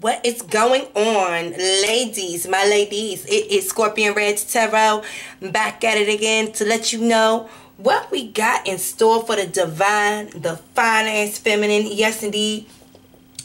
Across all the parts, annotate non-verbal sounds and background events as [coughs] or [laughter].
what is going on ladies my ladies? It is scorpion red tarot. Back at it again to let you know what we got in store for the divine the finance feminine. Yes indeed.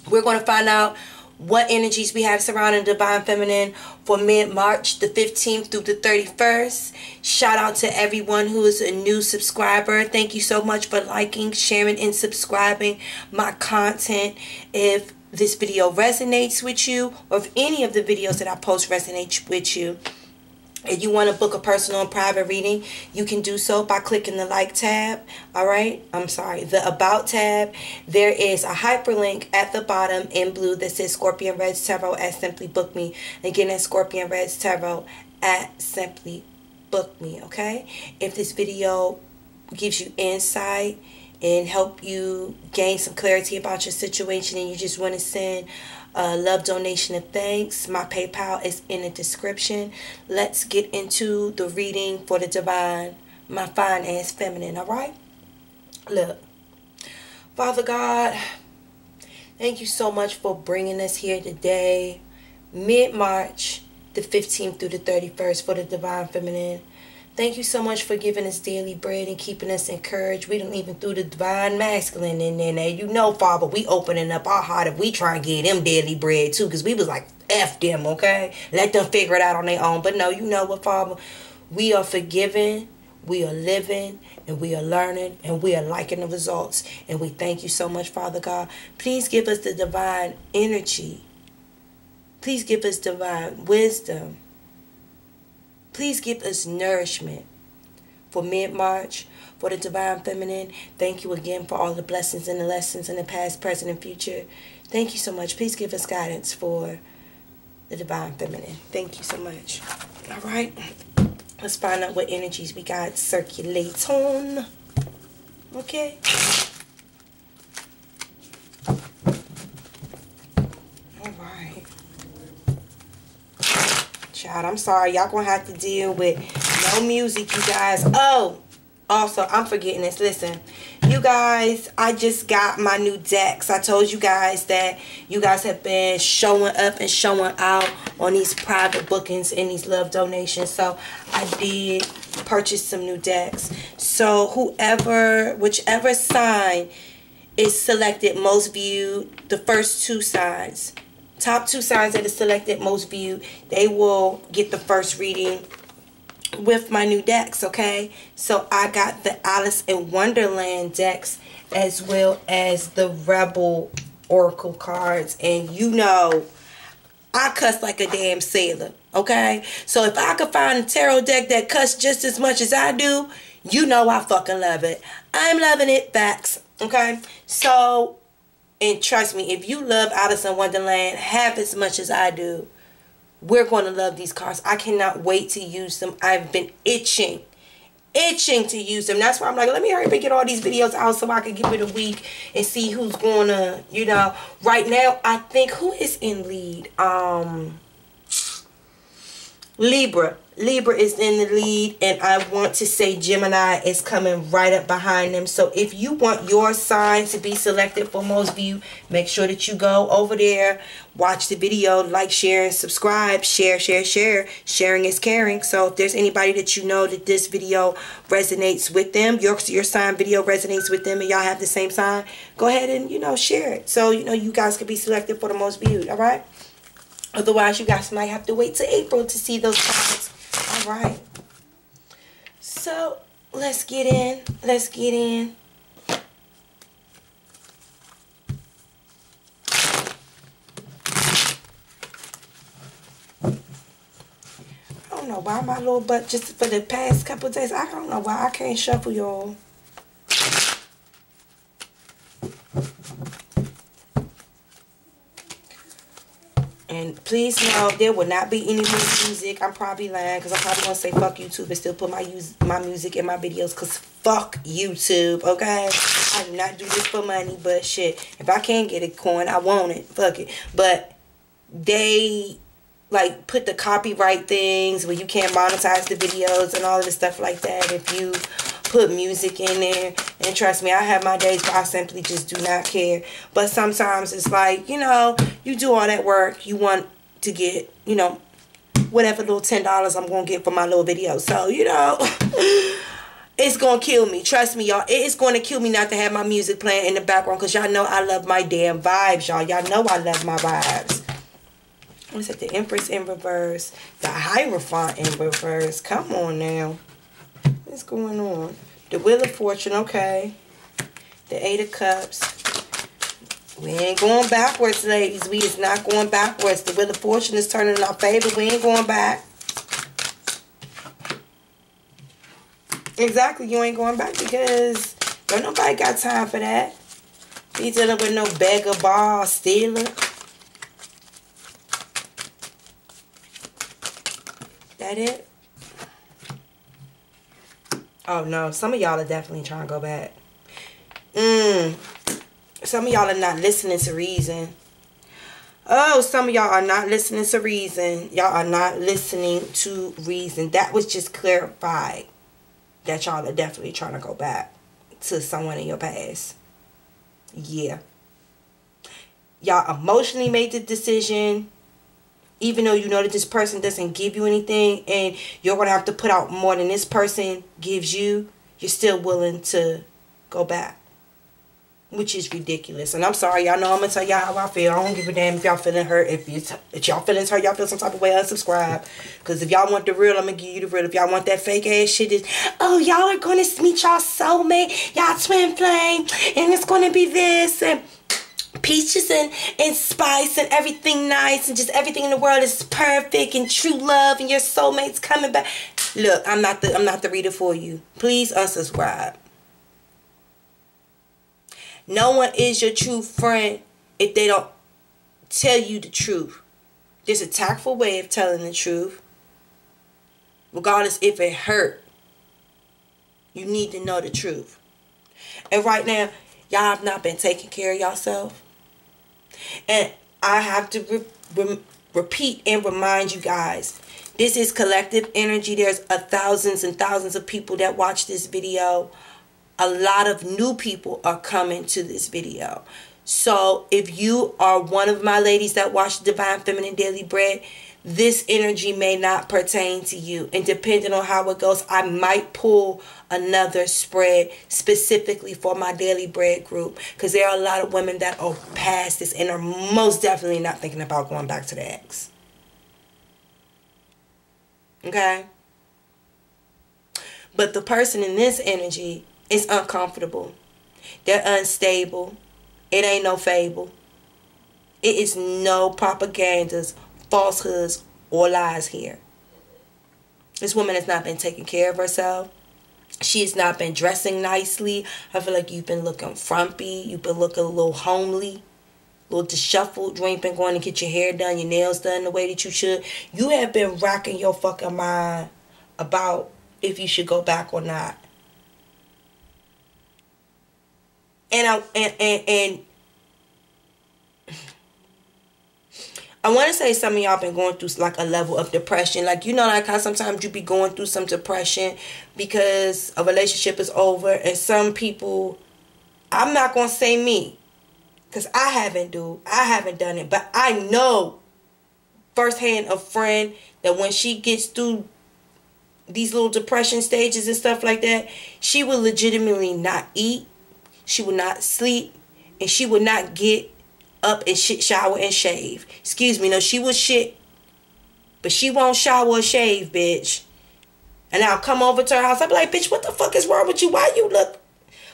We're going to find out what energies we have surrounding the divine feminine for mid-march the 15th through the 31st shout out to everyone who is a new subscriber. Thank you so much for liking sharing and subscribing my content. If this video resonates with you or if any of the videos that i post resonates with you if you want to book a personal and private reading, you can do so by clicking the like tab. All right. I'm sorry. The about tab. There is a hyperlink at the bottom in blue that says Scorpion Reddz Tarot at Simply Book Me. Again, that's Scorpion Reddz Tarot at Simply Book Me. Okay. If this video gives you insight and help you gain some clarity about your situation and you just want to send a love donation of thanks. My PayPal is in the description. Let's get into the reading for the divine, my fine ass feminine, all right? Look, Father God, thank you so much for bringing us here today, mid March, the 15th through the 31st, for the divine feminine. Thank you so much for giving us daily bread and keeping us encouraged. We don't even through the divine masculine in there. Now, you know, Father, we opening up our heart if we try and get them daily bread too, because we was like, F them, okay? Let them figure it out on their own. But no, you know what, Father? We are forgiven, we are living, and we are learning, and we are liking the results. And we thank you so much, Father God. Please give us the divine energy. Please give us divine wisdom Please give us nourishment for mid-March, for the Divine Feminine. Thank you again for all the blessings and the lessons in the past, present, and future. Thank you so much. Please give us guidance for the Divine Feminine. Thank you so much. All right. Let's find out what energies we got circulating. Okay. Child. I'm sorry. Y'all gonna have to deal with no music, you guys. Oh, also, I'm forgetting this. Listen, you guys, I just got my new decks. I told you guys that you guys have been showing up and showing out on these private bookings and these love donations. So I did purchase some new decks. So whoever, whichever sign is selected most viewed, the first two signs top two signs that are selected most viewed, they will get the first reading with my new decks, okay? So I got the Alice in Wonderland decks as well as the Rebel Oracle cards. And you know, I cuss like a damn sailor, okay? So if I could find a tarot deck that cuss just as much as I do, you know I fucking love it. I'm loving it, facts, okay? So and trust me, if you love Alice in Wonderland half as much as I do, we're going to love these cards. I cannot wait to use them. I've been itching, itching to use them. That's why I'm like, let me hurry up and get all these videos out so I can give it a week and see who's going to, you know. Right now, I think, who is in lead? Um, Libra. Libra is in the lead and I want to say Gemini is coming right up behind them. So if you want your sign to be selected for most view, make sure that you go over there, watch the video, like, share, and subscribe. Share, share, share. Sharing is caring. So if there's anybody that you know that this video resonates with them, your, your sign video resonates with them and y'all have the same sign, go ahead and, you know, share it. So, you know, you guys can be selected for the most viewed, all right? Otherwise, you guys might have to wait till April to see those cards. All right. So let's get in. Let's get in. I don't know why my little butt just for the past couple days. I don't know why I can't shuffle y'all. And please know there will not be any music. I'm probably lying because I'm probably going to say fuck YouTube and still put my use my music in my videos because fuck YouTube, okay? I do not do this for money, but shit. If I can't get a coin, I want it. Fuck it. But they like put the copyright things where you can't monetize the videos and all of the stuff like that if you put music in there. And trust me, I have my days where I simply just do not care. But sometimes it's like, you know, you do all that work. You want to get, you know, whatever little $10 I'm going to get for my little video. So, you know, [laughs] it's going to kill me. Trust me, y'all. It is going to kill me not to have my music playing in the background because y'all know I love my damn vibes, y'all. Y'all know I love my vibes. What's it? The Empress in reverse. The Hierophant in reverse. Come on now. What's going on? The Wheel of Fortune, okay. The Eight of Cups. We ain't going backwards, ladies. We is not going backwards. The Wheel of Fortune is turning in our favor. We ain't going back. Exactly, you ain't going back because don't nobody got time for that. Be dealing with no beggar, ball, stealer. That it? Oh no, some of y'all are definitely trying to go back. Mmm. Some of y'all are not listening to reason. Oh, some of y'all are not listening to reason. Y'all are not listening to reason. That was just clarified. That y'all are definitely trying to go back to someone in your past. Yeah. Y'all emotionally made the decision. Even though you know that this person doesn't give you anything. And you're going to have to put out more than this person gives you. You're still willing to go back which is ridiculous. And I'm sorry, y'all know I'm gonna tell y'all how I feel. I don't give a damn if y'all feeling hurt. If you if y'all feelings hurt, y'all feel some type of way, unsubscribe. Cause if y'all want the real, I'm gonna give you the real. If y'all want that fake ass shit, is oh y'all are gonna meet y'all soulmate, y'all twin flame, and it's gonna be this and peaches and, and spice and everything nice and just everything in the world is perfect and true love and your soulmate's coming back. Look, I'm not the I'm not the reader for you. Please unsubscribe. No one is your true friend if they don't tell you the truth. There's a tactful way of telling the truth. Regardless if it hurt. You need to know the truth. And right now, y'all have not been taking care of yourself. And I have to re re repeat and remind you guys. This is collective energy. There's a thousands and thousands of people that watch this video a lot of new people are coming to this video. So if you are one of my ladies that watch Divine Feminine Daily Bread, this energy may not pertain to you. And depending on how it goes, I might pull another spread specifically for my Daily Bread group. Because there are a lot of women that are past this and are most definitely not thinking about going back to the ex. Okay? But the person in this energy is uncomfortable. They're unstable. It ain't no fable. It is no propagandas, falsehoods, or lies here. This woman has not been taking care of herself. She has not been dressing nicely. I feel like you've been looking frumpy. You've been looking a little homely, a little disheveled. You ain't been going to get your hair done, your nails done the way that you should. You have been racking your fucking mind about if you should go back or not. and I and and, and I want to say some of y'all been going through like a level of depression. Like, you know, like how sometimes you be going through some depression because a relationship is over. And some people, I'm not going to say me because I haven't do, I haven't done it. But I know firsthand a friend that when she gets through these little depression stages and stuff like that, she will legitimately not eat she would not sleep, and she would not get up and shit, shower and shave. Excuse me, no, she would shit, but she won't shower or shave, bitch. And I'll come over to her house. I'll be like, bitch, what the fuck is wrong with you? Why you look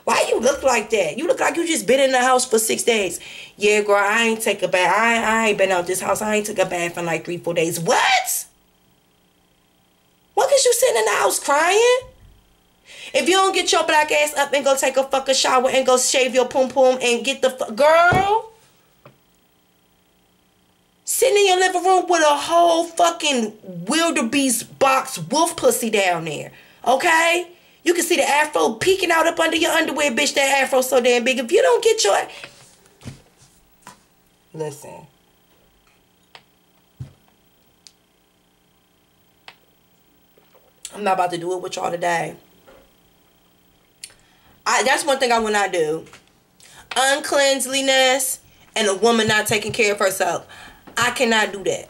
why you look like that? You look like you just been in the house for six days. Yeah, girl, I ain't take a bath. I, I ain't been out this house. I ain't took a bath in like three, four days. What? What? Cause you sitting in the house crying? If you don't get your black ass up and go take a fucking shower and go shave your pum pum and get the girl sitting in your living room with a whole fucking wildebeest box wolf pussy down there, okay? You can see the afro peeking out up under your underwear, bitch. That afro so damn big. If you don't get your listen. I'm not about to do it with y'all today. I, that's one thing I will not do. Uncleanliness and a woman not taking care of herself. I cannot do that.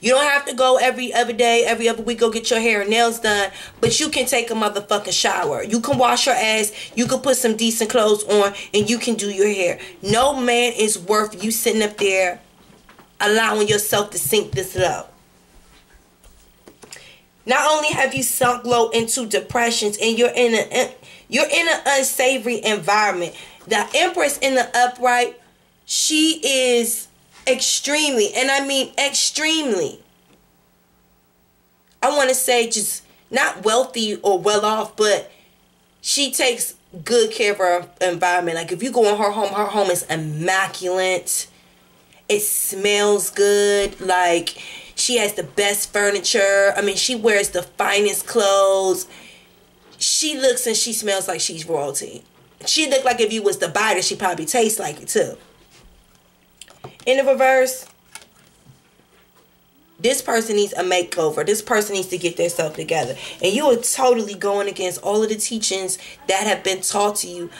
You don't have to go every other day, every other week, go get your hair and nails done, but you can take a motherfucking shower. You can wash your ass, you can put some decent clothes on, and you can do your hair. No man is worth you sitting up there allowing yourself to sink this low. Not only have you sunk low into depressions and you're in a you're in an unsavory environment. The Empress in the upright, she is extremely, and I mean extremely. I want to say just not wealthy or well off, but she takes good care of her environment. Like if you go in her home, her home is immaculate. It smells good. Like she has the best furniture. I mean, she wears the finest clothes. She looks and she smells like she's royalty. She look like if you was buy her, she probably tastes like it too. In the reverse, this person needs a makeover. This person needs to get themselves together. And you are totally going against all of the teachings that have been taught to you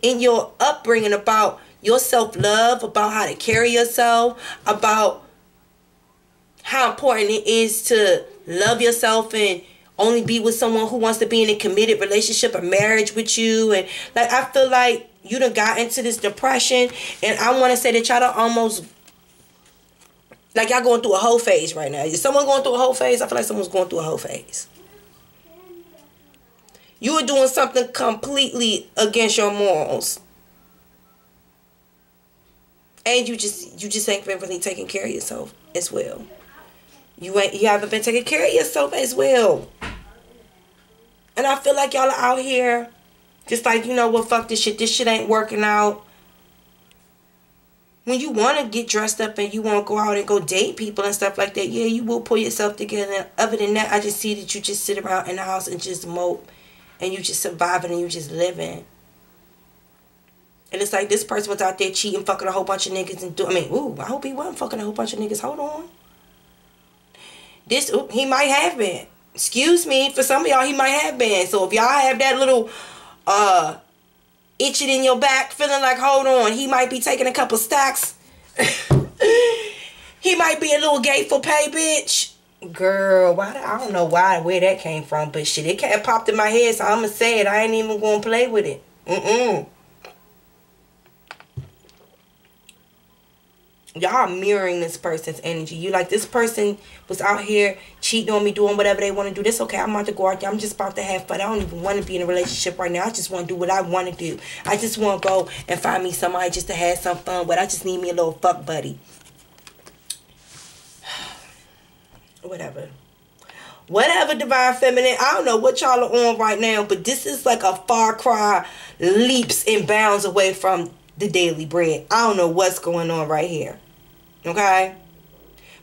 in your upbringing about your self love, about how to carry yourself, about how important it is to love yourself and only be with someone who wants to be in a committed relationship or marriage with you. And like, I feel like you done got into this depression. And I want to say that y'all done almost, like y'all going through a whole phase right now. Is someone going through a whole phase? I feel like someone's going through a whole phase. You were doing something completely against your morals. And you just you just ain't been really taking care of yourself as well. You ain't you haven't been taking care of yourself as well. And I feel like y'all are out here just like, you know what, fuck this shit. This shit ain't working out. When you want to get dressed up and you want to go out and go date people and stuff like that, yeah, you will pull yourself together. Other than that, I just see that you just sit around in the house and just mope and you just surviving and you just living. And it's like this person was out there cheating, fucking a whole bunch of niggas and do. I mean, ooh, I hope he wasn't fucking a whole bunch of niggas. Hold on. This, ooh, he might have been. Excuse me, for some of y'all, he might have been. So if y'all have that little uh itching in your back, feeling like, hold on, he might be taking a couple stacks. [laughs] he might be a little gay for pay, bitch. Girl, why? I don't know why, where that came from, but shit, it can't popped in my head, so I'ma say it. I ain't even gonna play with it. Mm-mm. Y'all mirroring this person's energy. You like this person was out here cheating on me, doing whatever they want to do. That's okay. I'm about to go out there. I'm just about to have fun. I don't even want to be in a relationship right now. I just want to do what I want to do. I just want to go and find me somebody just to have some fun But I just need me a little fuck buddy. [sighs] whatever. Whatever, Divine Feminine. I don't know what y'all are on right now, but this is like a far cry leaps and bounds away from the daily bread. I don't know what's going on right here. Okay?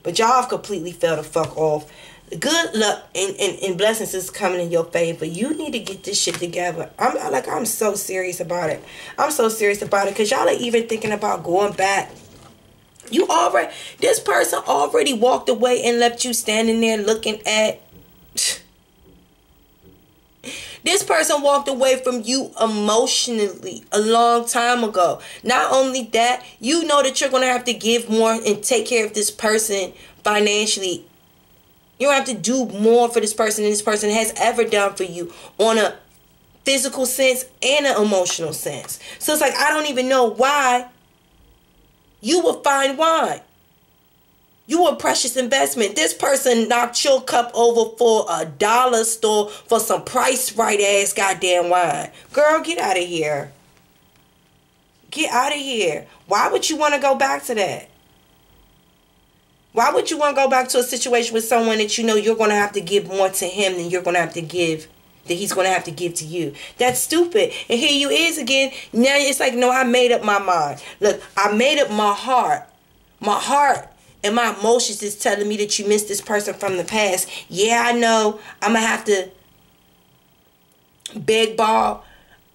But y'all have completely fell the fuck off. Good luck and, and, and blessings is coming in your favor. You need to get this shit together. I'm like I'm so serious about it. I'm so serious about it because y'all are even thinking about going back. You already this person already walked away and left you standing there looking at this person walked away from you emotionally a long time ago. Not only that, you know that you're going to have to give more and take care of this person financially. You don't have to do more for this person than this person has ever done for you on a physical sense and an emotional sense. So it's like, I don't even know why you will find wine. You a precious investment. This person knocked your cup over for a dollar store for some price right ass goddamn wine. Girl, get out of here. Get out of here. Why would you want to go back to that? Why would you want to go back to a situation with someone that you know you're going to have to give more to him than you're going to have to give that he's going to have to give to you. That's stupid. And here you is again. Now it's like, no, I made up my mind. Look, I made up my heart. My heart and my emotions is telling me that you miss this person from the past. Yeah, I know. I'm going to have to beg ball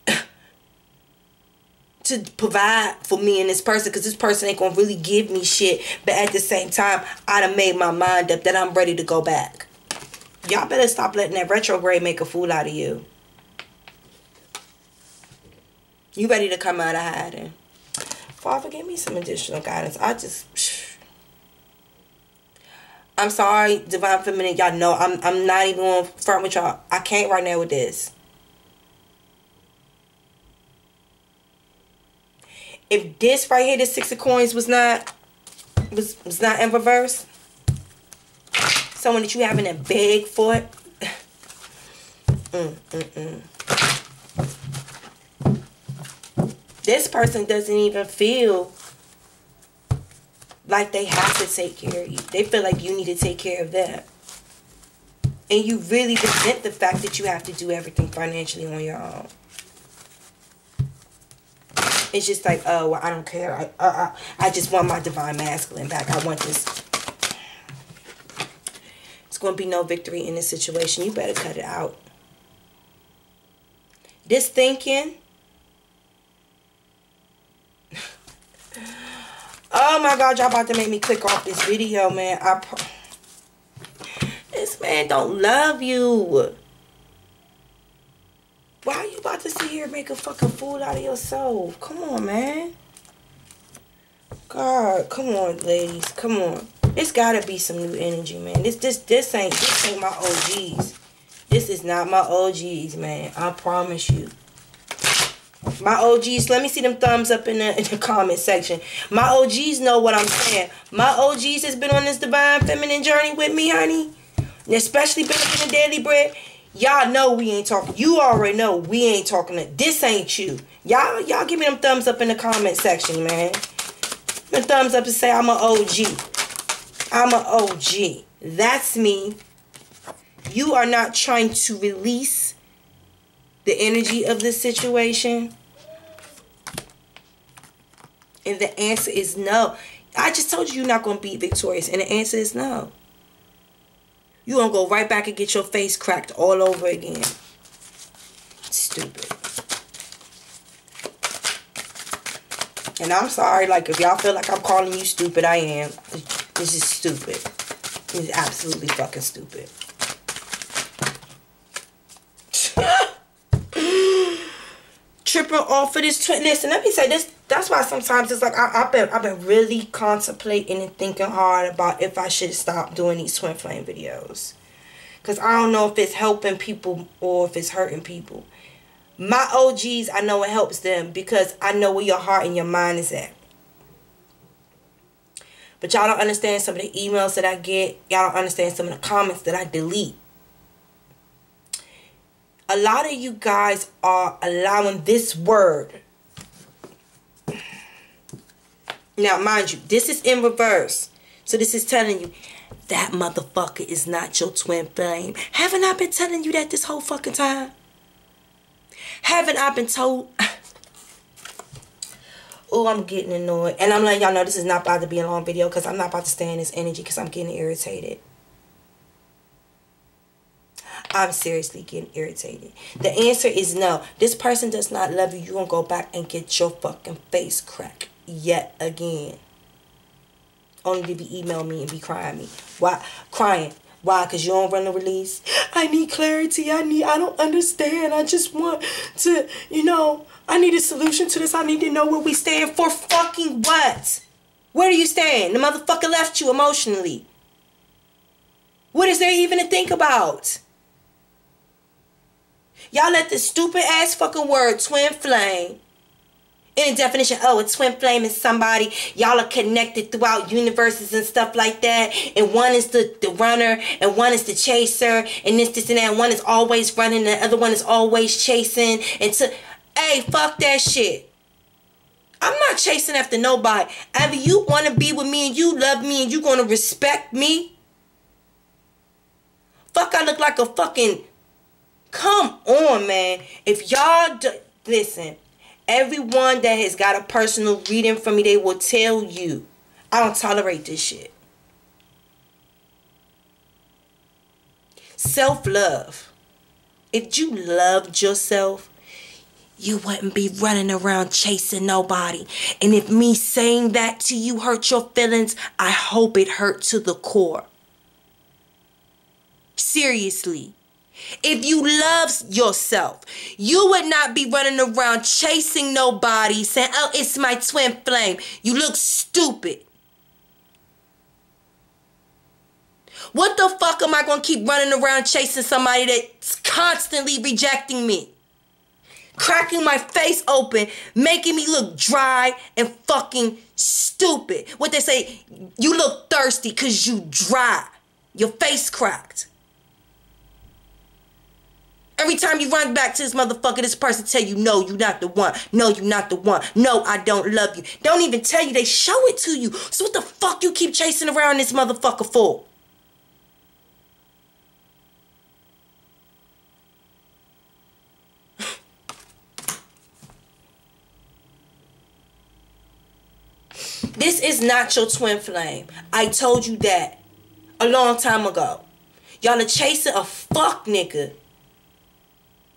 [coughs] to provide for me and this person because this person ain't going to really give me shit. But at the same time, I done made my mind up that I'm ready to go back. Y'all better stop letting that retrograde make a fool out of you. You ready to come out of hiding. Father, give me some additional guidance. I just... I'm sorry, Divine Feminine. Y'all know I'm I'm not even on front with y'all. I can't right now with this. If this right here, the six of coins was not was was not in reverse, someone that you having a big foot. mm, mm, mm. This person doesn't even feel like they have to take care of you. They feel like you need to take care of them. And you really resent the fact that you have to do everything financially on your own. It's just like, oh, well, I don't care. I, I, I just want my divine masculine back. I want this. It's going to be no victory in this situation. You better cut it out. This thinking Oh my God, y'all about to make me click off this video, man. I this man don't love you. Why are you about to sit here and make a fucking fool out of yourself? Come on, man. God, come on, ladies. Come on. It's gotta be some new energy, man. This this this ain't this ain't my OGs. This is not my OGs, man. I promise you. My OGs, let me see them thumbs up in the, in the comment section. My OGs know what I'm saying. My OGs has been on this divine feminine journey with me, honey. And especially been up in the daily bread. Y'all know we ain't talking. You already know we ain't talking. To, this ain't you. Y'all, y'all give me them thumbs up in the comment section, man. The thumbs up to say I'm an OG. I'm an OG. That's me. You are not trying to release the energy of this situation? And the answer is no. I just told you you're not going to be victorious. And the answer is no. You're going to go right back and get your face cracked all over again. Stupid. And I'm sorry, like, if y'all feel like I'm calling you stupid, I am. This is stupid. It's absolutely fucking stupid. Tripping off of this twin. Listen, let me say this. That's why sometimes it's like I, have been I've been really contemplating and thinking hard about if I should stop doing these twin flame videos, cause I don't know if it's helping people or if it's hurting people. My OGs, I know it helps them because I know where your heart and your mind is at. But y'all don't understand some of the emails that I get. Y'all don't understand some of the comments that I delete a lot of you guys are allowing this word. Now, mind you, this is in reverse. So this is telling you that motherfucker is not your twin flame. Haven't I been telling you that this whole fucking time? Haven't I been told? [laughs] oh, I'm getting annoyed. And I'm letting y'all know this is not about to be a long video because I'm not about to stay in this energy because I'm getting irritated. I'm seriously getting irritated. The answer is no. This person does not love you. You're going to go back and get your fucking face cracked yet again. Only to be email me and be crying me. Why? Crying. Why? Because you don't run the release? I need clarity. I need, I don't understand. I just want to, you know, I need a solution to this. I need to know where we stand for fucking what? Where do you stand? The motherfucker left you emotionally. What is there even to think about? Y'all let the stupid ass fucking word twin flame in definition, oh, a twin flame is somebody y'all are connected throughout universes and stuff like that. And one is the, the runner, and one is the chaser, and this, this, and that. One is always running, and the other one is always chasing. And to, hey, fuck that shit. I'm not chasing after nobody. Either you want to be with me and you love me and you going to respect me. Fuck, I look like a fucking Come on, man. If y'all do, listen, everyone that has got a personal reading from me, they will tell you, I don't tolerate this shit. Self love. If you loved yourself, you wouldn't be running around chasing nobody. And if me saying that to you hurt your feelings, I hope it hurt to the core. Seriously. If you love yourself, you would not be running around chasing nobody saying, oh, it's my twin flame. You look stupid. What the fuck am I going to keep running around chasing somebody that's constantly rejecting me? Cracking my face open, making me look dry and fucking stupid. What they say, you look thirsty because you dry. Your face cracked. Every time you run back to this motherfucker, this person tell you, no, you're not the one. No, you're not the one. No, I don't love you. Don't even tell you, they show it to you. So what the fuck you keep chasing around this motherfucker for? [sighs] This is not your twin flame. I told you that a long time ago. Y'all are chasing a fuck nigga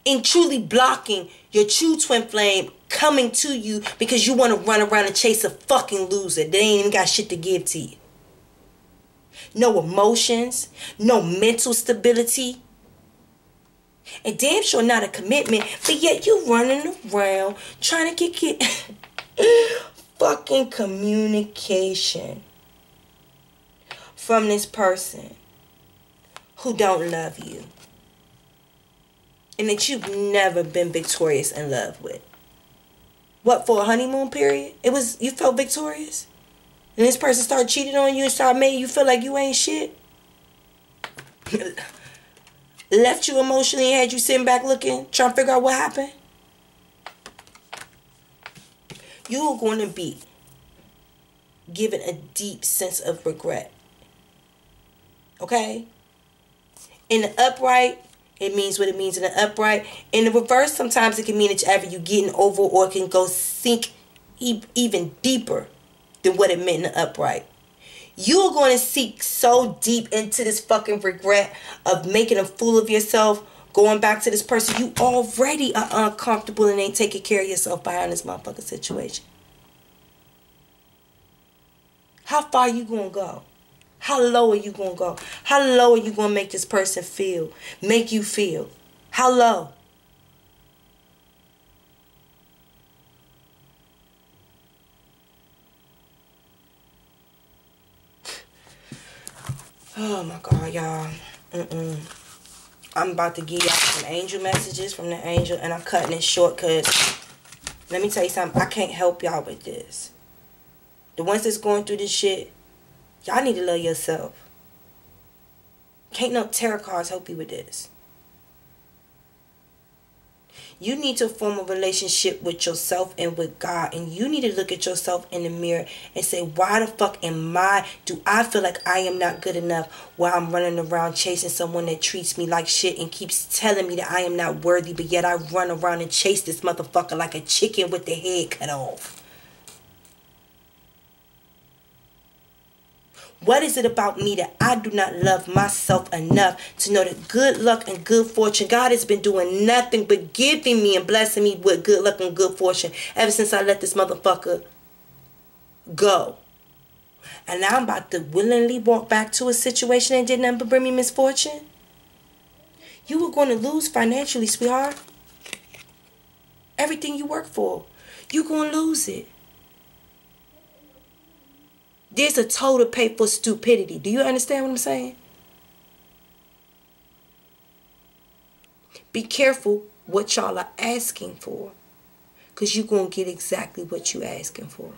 and truly blocking your true twin flame coming to you because you want to run around and chase a fucking loser that ain't even got shit to give to you. No emotions, no mental stability, and damn sure not a commitment, but yet you running around trying to get, get [laughs] fucking communication from this person who don't love you and that you've never been victorious in love with. What for a honeymoon period? It was you felt victorious? And this person started cheating on you and started making you feel like you ain't shit? [laughs] Left you emotionally and had you sitting back looking, trying to figure out what happened? You are going to be given a deep sense of regret. Okay? In the upright, it means what it means in the upright. In the reverse, sometimes it can mean that ever you getting over or it can go sink e- even deeper than what it meant in the upright. You are going to seek so deep into this fucking regret of making a fool of yourself, going back to this person you already are uncomfortable and ain't taking care of yourself behind this motherfucking situation. How far you gonna go? How low are you going to go? How low are you going to make this person feel? Make you feel? How low? [sighs] Oh my God, y'all. Mm-mm. I'm about to give y'all some angel messages from the angel, and I'm cutting it short because let me tell you something. I can't help y'all with this. The ones that's going through this shit, Y'all need to love yourself. Can't no tarot cards help you with this. You need to form a relationship with yourself and with God. And you need to look at yourself in the mirror and say, why the fuck am I? Do I feel like I am not good enough while I'm running around chasing someone that treats me like shit and keeps telling me that I am not worthy, but yet I run around and chase this motherfucker like a chicken with the head cut off? What is it about me that I do not love myself enough to know that good luck and good fortune, God has been doing nothing but giving me and blessing me with good luck and good fortune ever since I let this motherfucker go. And now I'm about to willingly walk back to a situation that did nothing but bring me misfortune. You were going to lose financially, sweetheart. Everything you work for, you're going to lose it. There's a toll to pay for stupidity. Do you understand what I'm saying? Be careful what y'all are asking for. Because you're going to get exactly what you're asking for.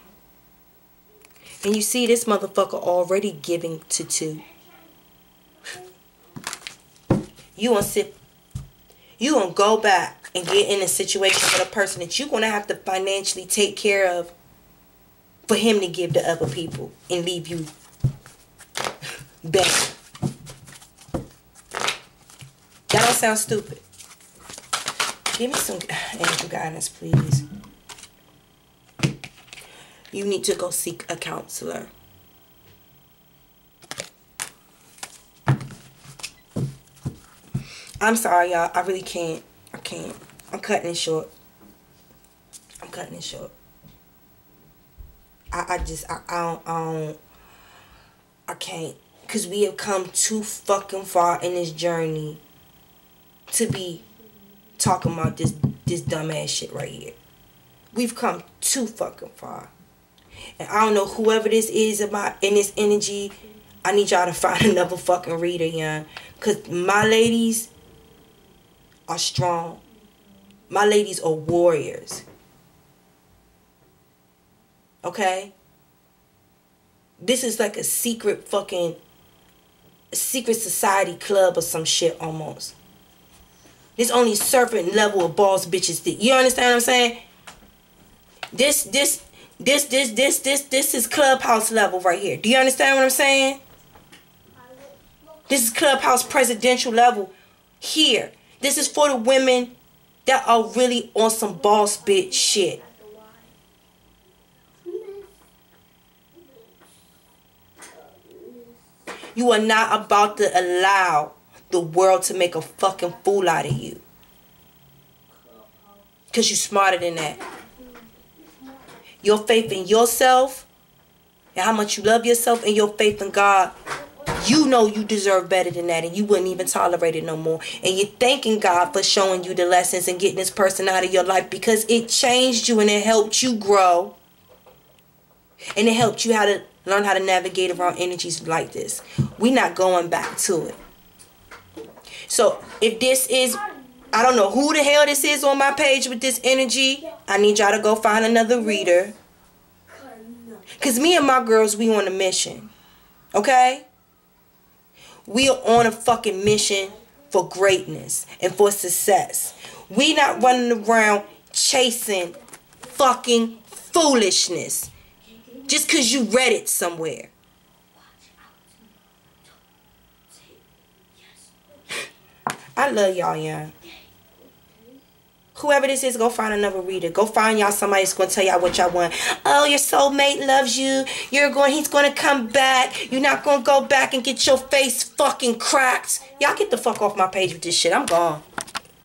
And you see this motherfucker already giving to two. You gonna sit, you gonna go back and get in a situation with a person that you're gonna have to financially take care of for him to give to other people and leave you better. That don't sound stupid. Give me some angel guidance, please. You need to go seek a counselor. I'm sorry, y'all. I really can't. I can't. I'm cutting it short. I'm cutting it short. I, I just I, I don't I don't I can't because we have come too fucking far in this journey to be talking about this this dumbass shit right here. We've come too fucking far. And I don't know whoever this is about in this energy. I need y'all to find [laughs] another fucking reader, young. Cause my ladies are strong. My ladies are warriors. Okay? This is like a secret fucking secret society club or some shit almost. There's only certain level of boss bitches that you understand what I'm saying? This this this this this this this is clubhouse level right here. Do you understand what I'm saying? This is clubhouse presidential level here. This is for the women that are really on some boss bitch shit. You are not about to allow the world to make a fucking fool out of you. Because you're smarter than that. Your faith in yourself and how much you love yourself and your faith in God, you know you deserve better than that and you wouldn't even tolerate it no more. And you're thanking God for showing you the lessons and getting this person out of your life because it changed you and it helped you grow. And it helped you how to learn how to navigate around energies like this. We're not going back to it. So if this is, I don't know who the hell this is on my page with this energy, I need y'all to go find another reader. Because me and my girls, we on a mission. Okay? We are on a fucking mission for greatness and for success. We not running around chasing fucking foolishness just because you read it somewhere. I love y'all, yeah. Whoever this is, go find another reader. Go find y'all somebody that's gonna tell y'all what y'all want. Oh, your soulmate loves you. You're going. He's gonna come back. You're not gonna go back and get your face fucking cracked. Y'all get the fuck off my page with this shit. I'm gone.